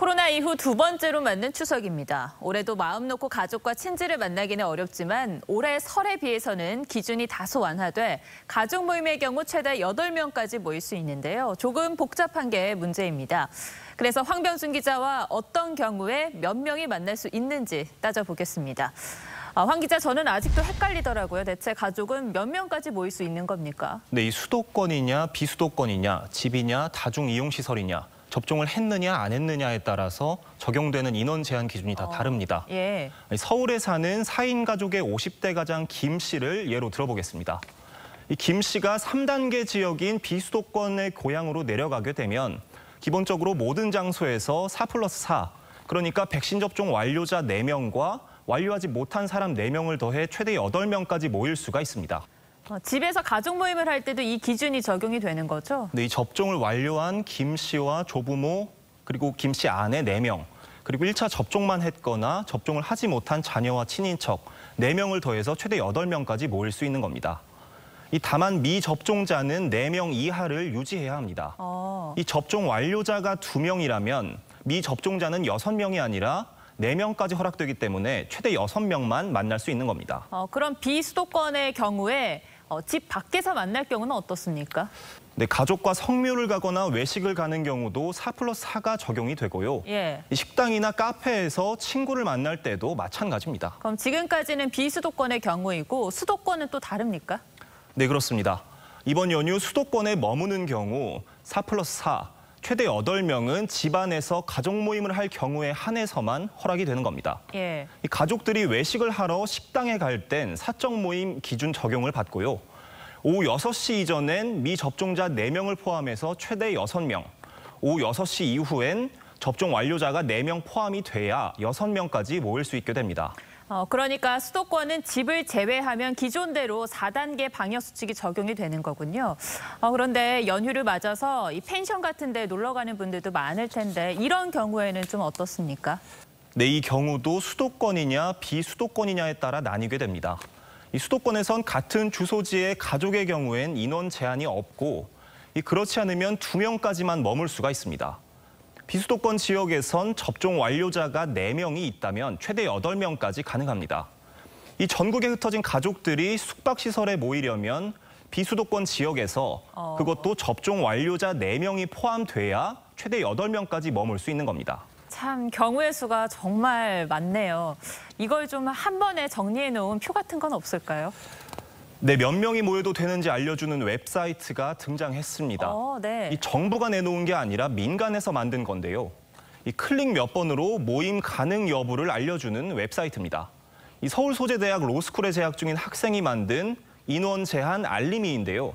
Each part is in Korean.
코로나 이후 두 번째로 맞는 추석입니다. 올해도 마음 놓고 가족과 친지를 만나기는 어렵지만 올해 설에 비해서는 기준이 다소 완화돼 가족 모임의 경우 최대 8명까지 모일 수 있는데요. 조금 복잡한 게 문제입니다. 그래서 황병순 기자와 어떤 경우에 몇 명이 만날 수 있는지 따져보겠습니다. 아, 황 기자, 저는 아직도 헷갈리더라고요. 대체 가족은 몇 명까지 모일 수 있는 겁니까? 네, 이 수도권이냐 비수도권이냐 집이냐 다중이용시설이냐 접종을 했느냐 안 했느냐에 따라서 적용되는 인원 제한 기준이 다 다릅니다. 예. 서울에 사는 4인 가족의 50대 가장 김 씨를 예로 들어보겠습니다. 이김 씨가 3단계 지역인 비수도권의 고향으로 내려가게 되면 기본적으로 모든 장소에서 4 플러스 4, 그러니까 백신 접종 완료자 4명과 완료하지 못한 사람 4명을 더해 최대 8명까지 모일 수가 있습니다. 어, 집에서 가족 모임을 할 때도 이 기준이 적용이 되는 거죠? 네, 이 접종을 완료한 김 씨와 조부모 그리고 김 씨 아내 4명 그리고 1차 접종만 했거나 접종을 하지 못한 자녀와 친인척 4명을 더해서 최대 8명까지 모일 수 있는 겁니다. 이 다만 미접종자는 4명 이하를 유지해야 합니다. 어. 이 접종 완료자가 2명이라면 미접종자는 6명이 아니라 4명까지 허락되기 때문에 최대 6명만 만날 수 있는 겁니다. 어, 그럼 비수도권의 경우에 어, 집 밖에서 만날 경우는 어떻습니까? 네, 가족과 성묘를 가거나 외식을 가는 경우도 4 플러스 4가 적용이 되고요. 예. 이 식당이나 카페에서 친구를 만날 때도 마찬가지입니다. 그럼 지금까지는 비수도권의 경우이고 수도권은 또 다릅니까? 네, 그렇습니다. 이번 연휴 수도권에 머무는 경우 4 플러스 4, 최대 8명은 집안에서 가족 모임을 할 경우에 한해서만 허락이 되는 겁니다. 예. 이 가족들이 외식을 하러 식당에 갈 땐 사적 모임 기준 적용을 받고요. 오후 6시 이전엔 미접종자 4명을 포함해서 최대 6명, 오후 6시 이후엔 접종 완료자가 4명 포함이 돼야 6명까지 모일 수 있게 됩니다. 어, 그러니까 수도권은 집을 제외하면 기존대로 4단계 방역 수칙이 적용이 되는 거군요. 어, 그런데 연휴를 맞아서 이 펜션 같은 데 놀러 가는 분들도 많을 텐데 이런 경우에는 좀 어떻습니까? 네, 이 경우도 수도권이냐 비수도권이냐에 따라 나뉘게 됩니다. 이 수도권에선 같은 주소지의 가족의 경우엔 인원 제한이 없고 이 그렇지 않으면 두 명까지만 머물 수가 있습니다. 비수도권 지역에선 접종 완료자가 4명이 있다면 최대 8명까지 가능합니다. 이 전국에 흩어진 가족들이 숙박시설에 모이려면 비수도권 지역에서 어. 그것도 접종 완료자 4명이 포함돼야 최대 8명까지 머물 수 있는 겁니다. 참 경우의 수가 정말 많네요. 이걸 좀 한 번에 정리해 놓은 표 같은 건 없을까요? 네, 몇 명이 모여도 되는지 알려주는 웹사이트가 등장했습니다. 어, 네. 이 정부가 내놓은 게 아니라 민간에서 만든 건데요. 이 클릭 몇 번으로 모임 가능 여부를 알려주는 웹사이트입니다. 이 서울 소재대학 로스쿨에 재학 중인 학생이 만든 인원 제한 알림이인데요.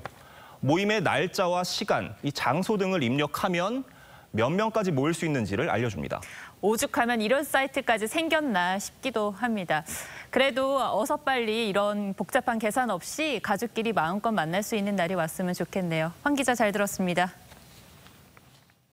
모임의 날짜와 시간, 이 장소 등을 입력하면 몇 명까지 모일 수 있는지를 알려줍니다. 오죽하면 이런 사이트까지 생겼나 싶기도 합니다. 그래도 어서 빨리 이런 복잡한 계산 없이 가족끼리 마음껏 만날 수 있는 날이 왔으면 좋겠네요. 황 기자 잘 들었습니다.